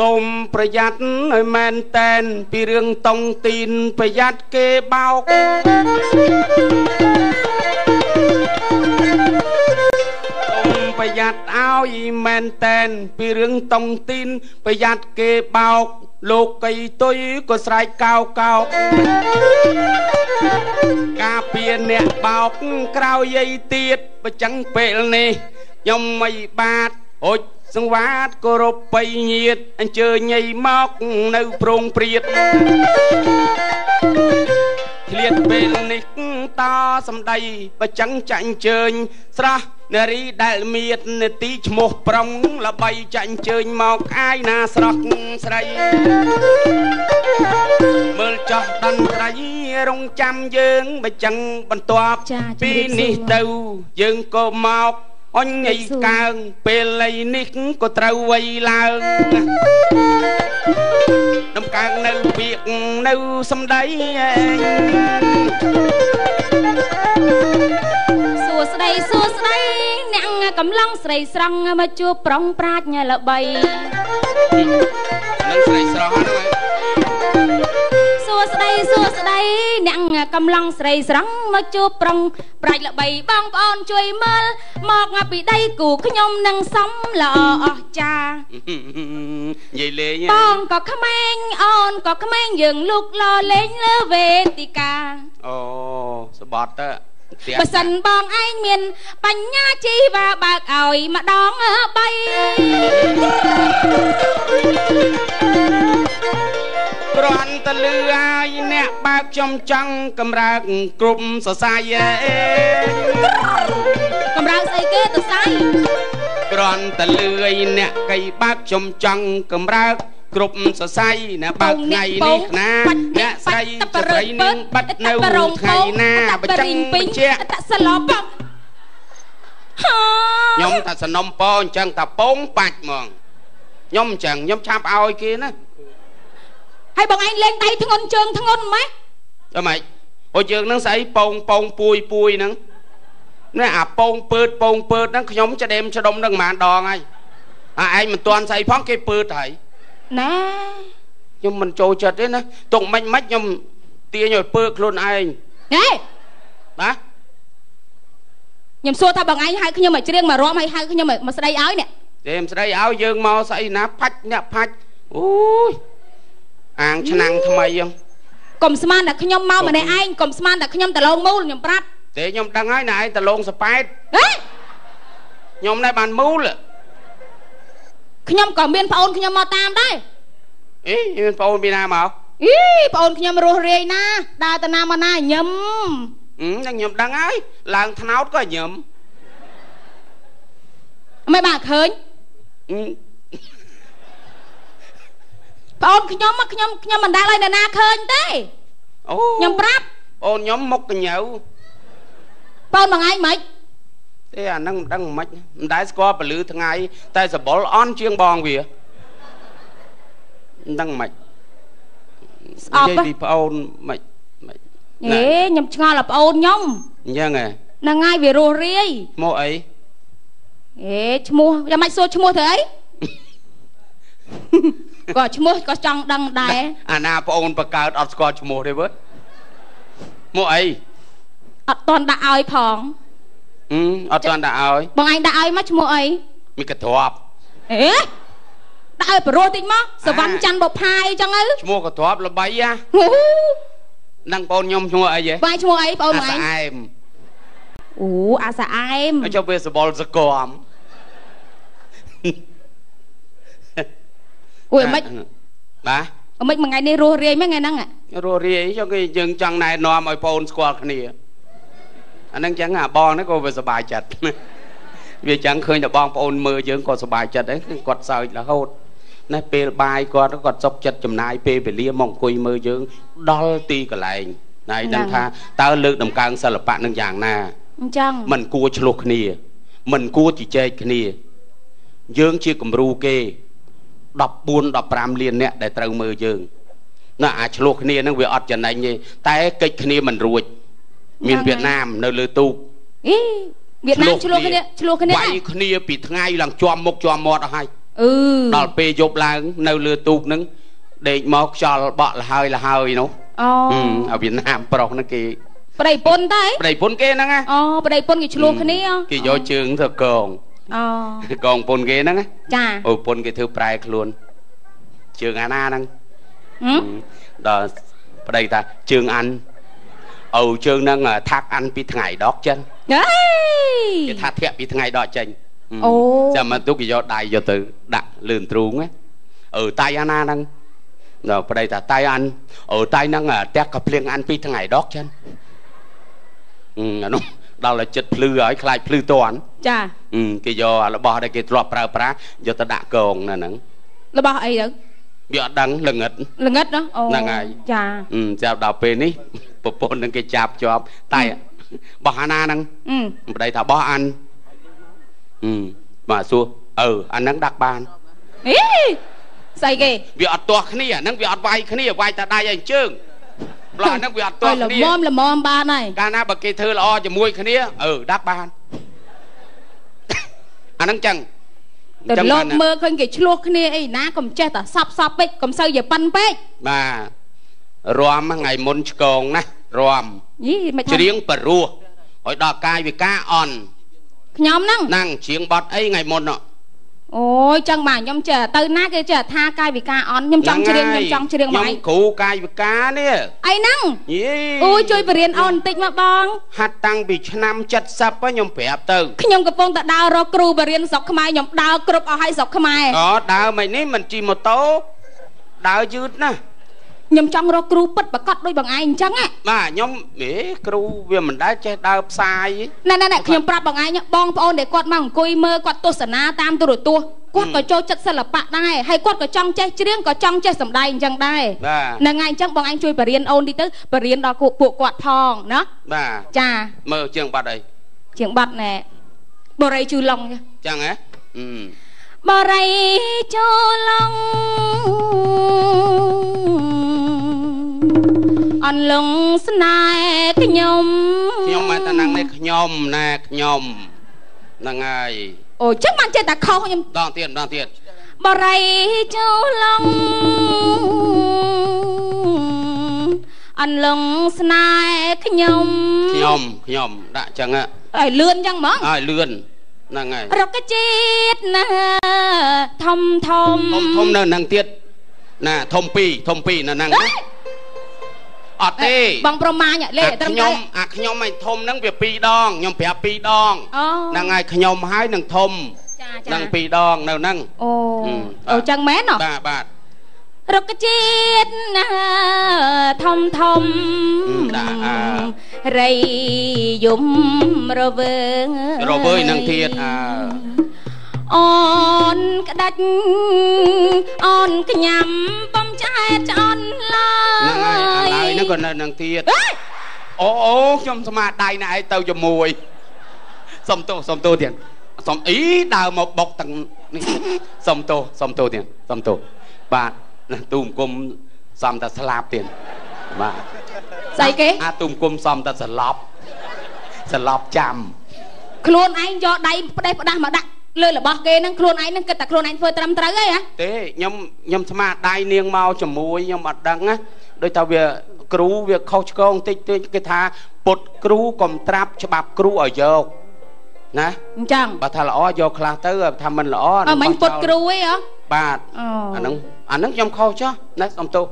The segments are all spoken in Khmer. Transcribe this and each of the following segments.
សូមប្រយ័ត្នឲ្យមែនតែន ពីរឿងតុងទីនប្រយ័ត្នគេបោកសូមប្រយ័ត្នឲ្យមែនតែន ពីរឿងតុងទីន ប្រយ័ត្នគេបោក លោកកៃទុយក៏ស្រែកកោកកោកការពៀអ្នកបោកក្រោយយាយទៀតបើចឹងពេលនេះខ្ញុំមិនបាទអុច សង្វាតគោរពបៃញាតអញ្ជើញញីមកនៅប្រងព្រាតឆ្លៀតពេលនេះតសំដីបើចឹងចាក់អញ្ជើញស្រះនារីដែលមាននេតិឈ្មោះប្រុងល្បីចាក់អញ្ជើញមកអាយណាស្រស់ស្រីមើលចោះតន្ត្រីរងចាំយើងបើចឹងបន្ទាប់ពីនេះទៅយើងក៏មក អញញីកើងពេលលៃនេះក៏ត្រូវវៃឡើងដំកើងនៅពាកនៅសំដីសួស្ដីសួស្ដីអ្នកកំឡុងស្រីស្រង់មកជួបប្រុងប្រាជ្ញល្បីនឹងស្រីស្រស់ហ្នឹងួ ស្ដីសួស្ដីអ្នកកំឡុងស្រីស្រង់មកជួបប្រុងប្រាច់ល្បីបងប្អូនជួយមើលមកពីដីគូខ្ញុំនឹងសំល្អអស់ចានិយាយលេងបងក៏ក្មេងអូនក៏ក្មេងយើងលូកលលេងលើវេទិកាអូសបត់ទៅបើសិនបងឯងមាន បញ្ញាជីវ៉ាបើកឲ្យម្ដងបី គ្រាន់តែលឺហើយអ្នកបើកខ្ញុំចង់កម្រើកគ្រប់សរសៃអេកម្រើកស្អីគេទៅសៃគ្រាន់តែលឺឲ្យអ្នកកៃបើកខ្ញុំចង់កម្រើកគ្រប់សរសៃណាបើកថ្ងៃនេះណាអ្នកស្រីស្រីនឹងបាត់នៅថ្ងៃណាបច្ចឹងបញ្ជាតសឡបខ្ញុំថាសនំពោអញ្ចឹងថាពងបាច់ហ្មងខ្ញុំអញ្ចឹងខ្ញុំឆាប់ឲ្យគេណា ហើយបងឯងលេងដៃធ្ងន់ជើងធ្ងន់ម៉េចអីម៉េចអូយើងនឹងស្អីពងពងពួយពួយហ្នឹងនេះអាពងពើតពងពើតហ្នឹងខ្ញុំចដេមចដុំនឹងប្រហែលដងហើយអាឯងមិនទាន់ស្អីផងគេពើតហើយណាខ្ញុំមិនចូលចិត្តទេណាទុកមិនមិនខ្ញុំទាញឲ្យពើខ្លួនឯងហេបាទខ្ញុំសួរថាបងឯងហៅខ្ញុំមកច្រៀងមករាប់ហើយហៅខ្ញុំមកស្ដីឲ្យនេះទេមិនស្ដីឲ្យយើងមកស្អីណាផាច់អ្នកផាច់អូយ អាងឆ្នាំងថ្មីហ្នឹងកុំស្មានតែខ្ញុំមកម្នាក់ឯងកុំស្មានតែខ្ញុំតឡងមូលខ្ញុំប្រាប់ទេខ្ញុំដឹងហើយណាឯងតឡងសប៉ែតហេខ្ញុំណែបានមូលខ្ញុំក៏មានប្អូនខ្ញុំមកតាមដែរអីមានប្អូនពីណាមកអីប្អូនខ្ញុំរស់រាយណាដើរទៅណាមកណាញឹមអឺខ្ញុំដឹងហើយឡើងថ្នោតក៏ញឹមមិនបានឃើញ ប្អូនខ្ញុំមកខ្ញុំខ្ញុំមិនដែលឲ្យអ្នកណាឃើញទេអូខ្ញុំប្រាប់អូនខ្ញុំមុខកញៅប្អូនមួយថ្ងៃមិនទេអាហ្នឹងមិនដឹងមិនមិនដែលស្គាល់ពលឺថ្ងៃ តែសបុលអន់ជាងបងវាមិនដឹងមិនស្អប់ពីប្អូនមិនមិនអេខ្ញុំឆ្ងល់ប្អូនខ្ញុំអញ្ចឹងហ៎ហ្នឹងហើយវារស់រាយមកអីអេឈ្មោះយ៉ាងម៉េចសួរឈ្មោះទៅអី ក៏ឈ្មោះក៏ចង់ដឹងដែរអាណាប្អូនបកើតអត់ស្គាល់ឈ្មោះទេវើមកអីអត់តន់ដាក់ឲ្យផងអឺអត់តន់ដាក់ឲ្យបងឯងដាក់ឲ្យមកឈ្មោះអីមីកទ្របអេដាក់ឲ្យប្រុសតិចមកសវណ្ណច័ន្ទបុផាអីចឹងទៅឈ្មោះកទ្របល្បីហ៎នឹងបងខ្ញុំឈ្មោះអីហ៎បងឈ្មោះអីបងឯងអាអែមអូអាសាអែមចុះវាសបល់សកម អូយមិនបាទអមិនមួយថ្ងៃនេះរស់រាយមែនថ្ងៃហ្នឹងរស់រាយចុះគេយើងចង់ណែនាំឲ្យបងស្គាល់គ្នាអាហ្នឹងចឹងអាបងហ្នឹងក៏វាសុបាយចិត្តវាចឹងឃើញតែបងប្អូនមើលយើងក៏សុបាយចិត្តដែរគាត់សើចរហូតណែពេលបាយគាត់គាត់សុកចិត្តចំណាយពេលវេលាមកអង្គុយមើលយើងដល់ទីកន្លែងណៃដឹងថាតើលើកដំកើងសិល្បៈនឹងយ៉ាងណាអញ្ចឹងមិនគួរឆ្លោះគ្នា មិនគួរជជែកគ្នា យើងជាគំរូគេ 14 15លានអ្នកដែលត្រូវមើលយើងណាអាឆ្លោះគ្នានឹងវាអត់ចំណេញទេតែកិច្ចគ្នាមិនរួច មានវៀតណាមនៅលើទូកអីវៀតណាមឆ្លោះគ្នាឆ្លោះគ្នាវាយគ្នាពីថ្ងៃឡើងជាប់មុខជាប់មាត់អស់ហើយអឺដល់ពេលយប់ឡើង នៅលើទូកហ្នឹងដេកមកខ្យល់បក់លហើយលហើយនោះអូហឹមឲ្យវៀតណាមប្រុសហ្នឹងគេប្តីពុនតើប្តីពុនគេហ្នឹងណាអូប្តីពុនគេឆ្លោះគ្នាគេយកជើងធ្វើកង អូកងពុនគេហ្នឹងណាចាអូពុនគេធ្វើប្រែខ្លួនជើងអាណាហ្នឹងហឹមដល់ប្តីថាជើងអានអូជើងហ្នឹងថាក់អានពីថ្ងៃដកចិនហេគេថាធាក់ពីថ្ងៃដកចេញអូចាំមកទុកគេយកដៃយកទៅដាក់លឿនទ្រូងណាអឺតៃអាណាហ្នឹងដល់ប្តីថាតៃអានអូតៃហ្នឹងផ្ទះក៏ភ្លៀងអានពីថ្ងៃដកចិនអឺអានោះ ដល់តែចិត្តភ្លឺហើយខ្លាចភ្លឺតន់ចាអឺគេយកអារបស់ដែលគេធ្លាប់ប្រើប្រាស់យកទៅដាក់កងនៅហ្នឹងរបស់អីទៅវាអត់ដឹងល្ងិតល្ងិតណាអូហ្នឹងហើយចាអឺចាប់ដល់ពេលនេះប្រពន្ធនឹងគេចាប់ជាប់តែបោះអាណាហ្នឹងអឺប្តីថាបោះអានអឺបាទសួរអឺអាហ្នឹងដាក់បានអីស្អីគេវាអត់ទាស់គ្នាអាហ្នឹងវាអត់វាយគ្នាវាយតែដៃឲ្យជើង ប្លោះអាហ្នឹងវាអត់ទាស់ឲ្យល្គ្នាមមល្មមបានហើយកាលណាបើគេធ្វើល្អជាមួយគ្នាអឺដាក់បានអាហ្នឹងចឹងទៅចឹងលោកបានណាមើលឃើញគេឆ្លោះគ្នាអីណាកុំចេះតែសប់សប់ពេកកុំសូវជាប៉ិនពេកបាទរំថ្ងៃមុនឆ្កងណារំយីមិនថាច្រៀងបរោះឲ្យដល់កាយវិការអន់ខ្ញុំហ្នឹងហ្នឹងច្រៀងបត់អីថ្ងៃមុនហ្នឹង អូយចឹងបាទខ្ញុំចេះទៅណាគេចេះថាកាយវិការអន់ខ្ញុំចង់ច្រៀងខ្ញុំចង់ច្រៀងខ្ញុំមកឯងគ្រូកាយវិការនេះអីហ្នឹងយេអូយជួយបរៀនអូនបន្តិចមកបង ហាត់តាំងពីឆ្នាំ70ខ្ញុំប្រាប់ទៅខ្ញុំកំពុងតែដើររកគ្រូបរៀនស្រុកខ្មែរខ្ញុំដើរគ្រប់អស់ហើយស្រុកខ្មែរអូដើរមិននេះមិនជិះម៉ូតូដើរយឺតណាស់ ខ្ញុំចង់រកគ្រូពិតប្រកបដូចបងឯងអញ្ចឹងណាបាទខ្ញុំអេគ្រូវាមិនដែលចេះដើរផ្សាយណែណែខ្ញុំប្រាប់បងឯងបងប្អូនដែលគាត់មកអង្គុយមើលគាត់ទស្សនាតាមទូរទស្សន៍គាត់ក៏ចូលចិត្តសិល្បៈដែរហើយគាត់ក៏ចង់ចេះច្រៀងក៏ចង់ចេះសម្ដែងអញ្ចឹងដែរបាទហ្នឹងហើយអញ្ចឹងបងឯងជួយបរៀនអូនតិចទៅបរៀនដល់ពួកពួកគាត់ផងណាបាទចាមើលជាងបាត់អីជាងបាត់ណែបរិយជូឡុងចាចឹងហ៎អឺ បរិយជូឡុងអនលងស្នេហ៍ខ្ញុំខ្ញុំមកតាំងនេះខ្ញុំណែខ្ញុំហ្នឹងហើយអូចឹងបានចេះតែខុសខ្ញុំដងទៀតម្ដងទៀតបរិយជូឡុងអនលងស្នេហ៍ខ្ញុំខ្ញុំខ្ញុំដាក់ចឹងហ៎ឲ្យលឿនចឹងហ្មងឲ្យលឿន ហ្នឹងហើយរុក្ខជាតិណាធំធំធំធំនៅហ្នឹងទៀតណាធំពីរធំពីរនៅហ្នឹងអេអត់ទេបងប្រមាញលេអាត្រឹមខ្ញុំត្រូវអាខ្ញុំឯងធំហ្នឹងវាពីរដងខ្ញុំប្រាប់ពីរដងអូហ្នឹងហើយខ្ញុំហើយនឹងធំចាចានឹងពីរដងនៅហ្នឹងអូហឹមអូចឹងមែនហ៎បាទបាទរុក្ខជាតិណាធំធំហឹមដាក់អា រៃយំរវើងរវើយនឹងទៀតអើអូនក្តាច់អូនក្ញាំបំចែកឆ្អន់ឡើហ្នឹងហើយអាឡៃយហ្នឹងក៏នៅនឹងទៀតអេអូអូខ្ញុំស្មាដៃណែឯងទៅជាមួយសុំទោសសុំទោសទៀតសុំអីដើរមកបុកទាំងនេះសុំទោសសុំទោសទៀតសុំទោសបាទណាទូមគុំសំតែស្លាប់ទៀតបាទ ស្អីគេអាទូមគុំសំតែស្លាប់ស្លាប់ចាំខ្លួនឯងយកដៃផ្ដេសផ្ដាស់មកដាក់លើរបស់គេហ្នឹងខ្លួនឯងហ្នឹងគិតតែខ្លួនឯងធ្វើត្រឹមត្រូវហីហ៎ទេខ្ញុំខ្ញុំស្មាដៃនាងមកជាមួយខ្ញុំអត់ដឹងណាដូចថាវាគ្រូវាខុសឆ្គងតិចតិចគេថាពុតគ្រូកុំត្រាប់ច្បាប់គ្រូឲ្យយកណាអញ្ចឹងបើថាល្អយកខ្លះទៅថាមិនល្អអើមិញពុតគ្រូហីហ៎បាទអូអាហ្នឹងអាហ្នឹងខ្ញុំខុសចុះណាសុំទោស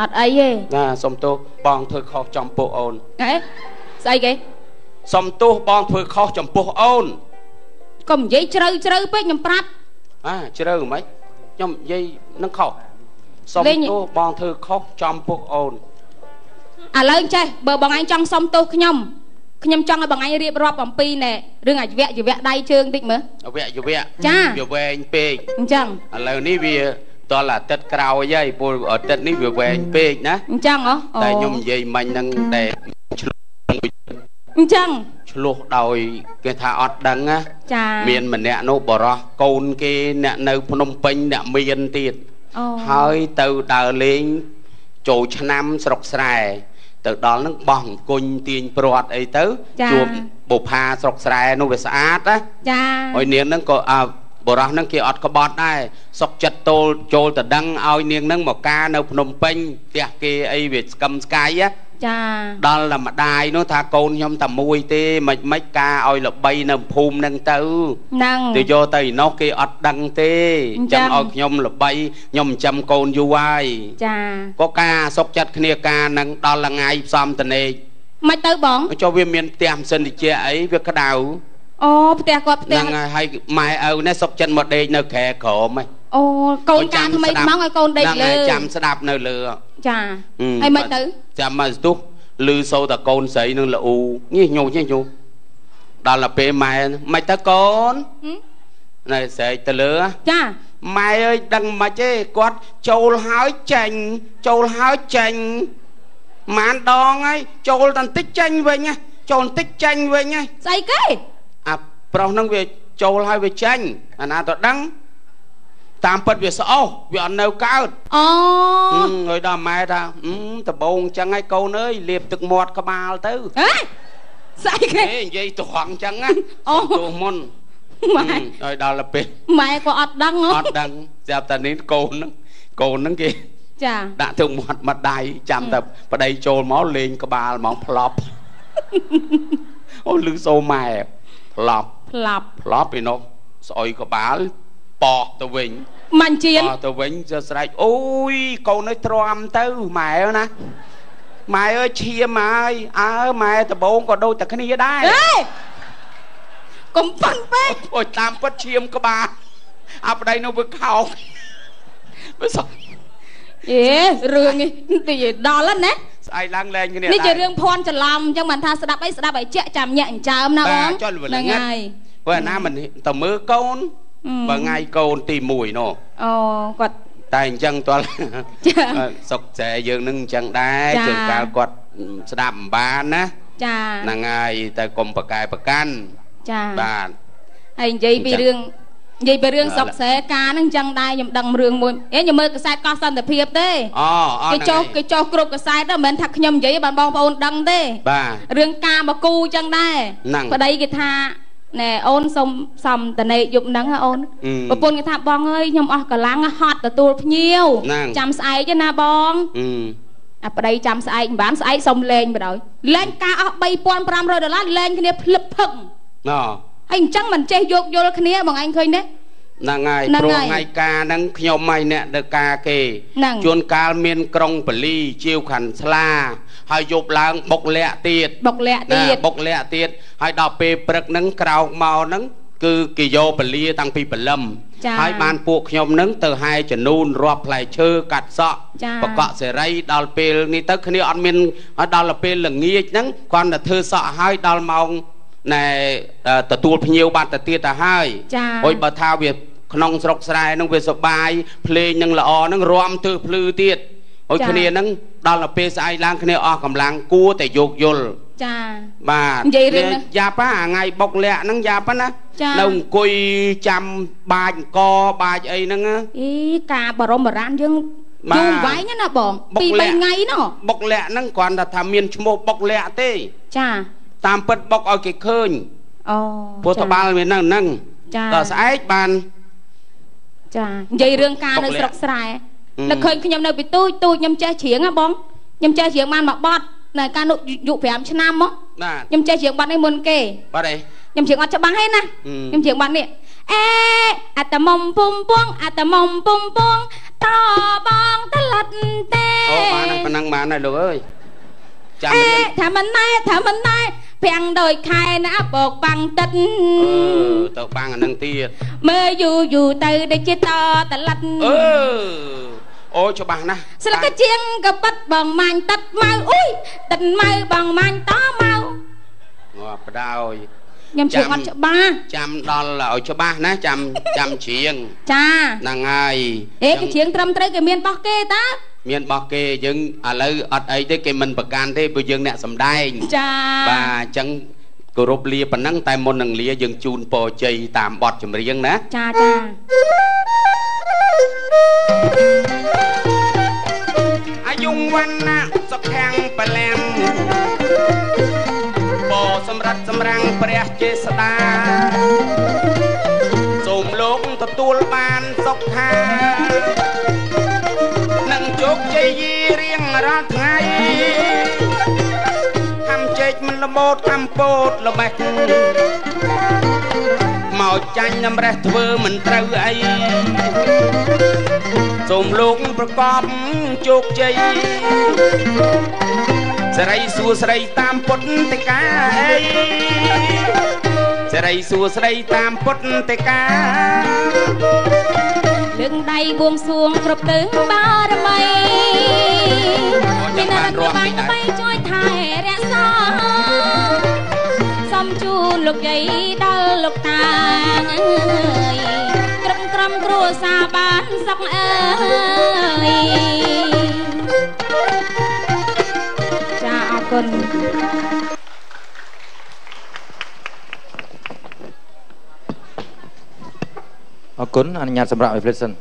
អត់អីទេណាសុំទោសបងធ្វើខុសចំពោះអូនហេស្អីគេសុំទោសបងធ្វើខុសចំពោះអូនកុំនិយាយជ្រៅជ្រៅពេកខ្ញុំប្រាប់អាជ្រើមិនខ្ញុំនិយាយនឹងខុសសុំលេងទោសបងធ្វើខុសចំពោះអូនឥឡូវចេះបើបងឯងចង់សុំទោសខ្ញុំខ្ញុំចង់ឲ្យបងឯងរៀបរាប់អំពីណែរឿងអាយវៈយវៈដៃជើងតិចមើលអវៈយវៈចាវាវែងពេកអញ្ចឹងឥឡូវនេះវា តលអាទិត្យក្រោយហើយព្រោះអាទិត្យនេះវាវែងពេកណាអញ្ចឹងហ៎អូតែខ្ញុំនិយាយមិញហ្នឹងដែលឆ្លុះអញ្ចឹងឆ្លោះដោយគេថាអត់ដឹងណាចាមានម្នាក់នោះបរោះកូនគេអ្នកនៅភ្នំពេញអ្នកមានទៀតអូហើយទៅដើរលេងចូលឆ្នាំស្រុកស្រែទៅដល់ហ្នឹងបោះអង្គុញទាញព្រាត់អីទៅជួបបុផាស្រុកស្រែនោះវាស្អាតណាចាហើយនាងហ្នឹងក៏អើ បបរោះហ្នឹងគេអត់ក្បត់ដែរសុកចិត្តតូលចូលតដឹងឲ្យនាងហ្នឹងមកការនៅភ្នំពេញផ្ទះគេអីវាស្កឹមស្កាយណាចាដល់តែម្ដាយនោះថាកូនខ្ញុំតែមួយទេមិនមិនការឲ្យល្បីនៅភូមិហ្នឹងទៅហ្នឹងទៅយកទៅឯនោះគេអត់ដឹងទេអអញ្ញ្ចឹចឹងងឲ្យខ្ញុំល្បីខ្ញុំចិញ្ចឹមកូនយូរហើយចាក៏ការសុកចិត្តគ្នាការហ្នឹងដល់ថ្ងៃផ្សំតនេកមិនទៅបងចុះវាមានផ្ទះម៉ាស៊ីនតិចអីវាក្តៅ អូផ្ទះគាត់ផ្ទះហ្នឹងហើយហើយម៉ែឪនេះសុកចិត្តមកដេកនៅក្រែក្រោមហ៎អូកូនការថ្មីថ្មងឲ្យកូនដេកហ្នឹងលើហើយចាំស្ដាប់នៅលើចាហឹហើយមិនទៅចាំមកស្ទុះលឺសូរតែកូនស្រីនឹងល្អូញីញូញីញូដល់ទៅពេលម៉ែមិនទៅកូនហឹមណែស្រែកទៅលើចាម៉ែអើយដឹងមិនទេគាត់ចូលហើយចេញចូលហើយចេញម៉ានដងហើយចូលតែបន្តិចចេញវិញណាចូលបន្តិចចេញវិញណាស្អីគេអា ប្រុសហ្នឹងវាចូលហើយវាចេញអាណាទៅដឹងតាមពិតវាស្អុះវាអត់នៅកើតអូហឹមហើយដល់ម៉ែថាហឹមដបងអញ្ចឹងហើយកូនអើយលាបទឹកមាត់ក្បាលទៅហេស្អីគេហេនិយាយត្រង់អញ្ចឹងណាអូទោះមុនម៉ែហឹមហើយដល់ទៅពេលម៉ែក៏អត់ដឹងហ៎អត់ដឹងស្រាប់តែនេះកូនហ្នឹងកូនហ្នឹងគេចាដាក់ទៅមាត់មកដៃចាំតែប្តីចូលមកលេងក្បាលហ្មងផ្លប់អូលឺសូរម៉ែផ្លប់ ផ្លាប់ផ្លប់ពីនោះស្អុយក្បាលប៉ោះទៅវិញមិនជៀនប៉ោះទៅវិញចុះស្រែកអូយកូនអើយទ្រាំទៅម៉ែណាម៉ែអើយឈាមហើយអើម៉ែដបងក៏ដូចតែគ្នាដែរហេកុំប៉ិនពេកអូយតាមពិតឈាមក្បាលអាប្តីនោះវាខោកវាសោះ យេរឿងនេះតិចដល់ហើយណាស្អែកឡើងលែងគ្នានេះជាដែររឿងភ័ន្តច្រឡំអញ្ចឹងមិនថាស្ដាប់អីស្ដាប់ឲ្យជាក់ចាំញាក់អញ្ចើមណាបងបាទចុះល្វិលហ្នឹងងឹតហើយព្រោះអាណាមិនទៅមើលកូនអឺបើថ្ងៃកូនទី1នោះអូគាត់តែអញ្ចឹងតលចាសុកចែយើងនឹងអញ្ចឹងដែរចាជួនកាលគាត់ស្ដាប់មិនបានណាចាហ្នឹងហើយតែកុំប្រកែប្រកាន់ចាបាទហើយនិយាយពីអញ្ចឹងរឿង និយាយពីរឿងអឺសុកសែការហ្នឹងអញ្ចឹងដែរខ្ញុំដឹងរឿងមួយអេខ្ញុំមើលកសែតកោះសន្តិភាពទេអូអូគេចុះគេចុះគ្រប់កសែតទៅមិនមែនថាខ្ញុំនិយាយឲ្យបានបងប្អូនដឹងទេបាទរឿងការមកគូអញ្ចឹងដែរហ្នឹងប្តីគេថាណែអូនសុំសំតនេកយប់ហ្នឹងហ៎អូនអឺប្រពន្ធគេថាបងអើយខ្ញុំអស់កម្លាំងហត់ទទួលភ្ញៀវហ្នឹងចាំស្អែកទេណាបងអឺអាប្តីចាំស្អែកមិនបានស្អែកសុំលេងបដ ாய் លេងការអស់3500ដុល្លារលេងគ្នាភ្លឹបភឹងណោ ហើយអញ្ចឹងមិនចេះយកយល់គ្នាបងឯងឃើញទេហ្នឹងហើយហ្នឹងព្រោះហើយថ្ងៃការហ្នឹងខ្ញុំហើយអ្នកទៅការគេហ្នឹងជួនកាលមានក្រុងបលីជាវខាន់ស្លាហើយយប់ឡើងបុកលាក់ទៀតបុកលាក់ណាទៀតបុកលាក់ទៀតហើយដល់ពេលព្រឹកហ្នឹងក្រោកមកហ្នឹងគឺគេយកពលាតាំងពីព្រលឹមចាហើយបានពួកខ្ញុំហ្នឹងទៅហែចំនួនរាប់ផ្លែឈើកាត់សក់ចាបកកសេរីដល់ពេលនេះទៅគ្នាអត់មានហើយដល់ទៅពេលល្ងាចហ្នឹងគាត់ទៅធ្វើសក់ហើយដល់ម៉ោង ណែអឺទទួលភ្ញៀវបាត់ទៅទៀតទៅហើយចាហួយបើថាវាក្នុងស្រុកស្រែហ្នឹងវាសបាយភ្លេងហ្នឹងល្អហ្នឹងរំទើភ្លឺទៀតហើយចាគ្នាហ្នឹងដល់ទៅពេលស្អែកឡើងគ្នាអស់កម្លាំងគួរតែយោគយល់ចាបាទនិយាយរឿងហ្នឹងយ៉ាប់ហ่าថ្ងៃបុកលាក់ហ្នឹងយ៉ាប់ណាចានៅអង្គុយចាំបាចអង្គបាចអីហ្នឹងណាអីការបរមបរាណយើងបាទយូរវែងណាបងបុកពីរលាក់3ថ្ងៃណោះបុកលាក់ហ្នឹងគ្រាន់តែថាមានឈ្មោះបុកលាក់ទេចា តាមពិតបុកឲ្យគេឃើញអូព្រោះតបាល់វាហ្នឹងហ្នឹងចាដល់ស្អែកបានចានិយាយរឿងការបុនៅកលាក់ស្រុកស្រែអឺនៅឃើញខ្ញុំនៅពីទូចទូចខ្ញុំចេះច្រៀងហ៎បងខ្ញុំចេះច្រៀងបានមកបត់នៅការនោះយុ5ឆ្នាំមកបាទខ្ញុំចេះច្រៀងបាត់នេះមុនគេបាត់អីខ្ញុំច្រៀងអត់ច្បាស់ទេណាអឺខ្ញុំច្រៀងបាត់នេះអេអត្តមុំពុំពងអត្តមុំពុំពងតបងតលិតទេអូបានហើយប៉ុណ្ណឹងបានហើយលោកអើយចាំអេរៀនថាមិនណែថាមិនណែ ប្រាំងដោយខែណាបោកបាំងទឹកអឺទៅបាំងអានឹងទៀតមើលយូរយូរទៅដូចជាតតលិតអឺអូច្បាស់ណាស់ស្លឹកជាងក៏ប៉ិតបងម៉ាញ់ទឹកម៉ៅអុយទឹកម៉ៅបងម៉ាញ់តម៉ៅងាប់បដោយ ខ្ញុំច្រៀងអត់ច្បាស់ចាំដល់ឲ្យច្បាស់ណាចាំចាំច្រៀងចាហ្នឹងហើយអេចឹគេងច្រៀងត្រឹមត្រូវគេមានបោះគេតាមានបោះគេយើងឥឡូវអត់អីទេគេមិនប្រកាន់ទេព្រោះយើងអ្នកសំដែងចាបាទអញ្ចឹងគោរពលាប៉ុណ្ណឹងតែមុននឹងលាយើងជូនពរជ័យតាមបទចម្រៀងណាចាចាអាយុងវណ្ណៈសុខាំងបលាំង សម្រាំងព្រះចេស្តាសូមលោកទទួលបានសុខខានឹងជោគជ័យរៀងរាល់ថ្ងៃខំចេកមិនលមោតខំពោតលមេះមកចាញ់តម្រេះធ្វើមិនត្រូវអីសូមលោកប្រកបជោគជ័យ សេរីសួស្រីតាមពុទ្ធតិកាអីសេរីសួស្រីតាមពុទ្ធតិកាលើកដៃបួងសួងគ្រប់ទិសបារមីមានរត់បាយបីជួយថែរក្សាសំជូនលោកយាយដល់លោកតាអើយក្រុមក្រុមគ្រួសារបានសុខអើយ គុណអរគុណអនុញ្ញាតសម្រាប់ឲ្យ Flipson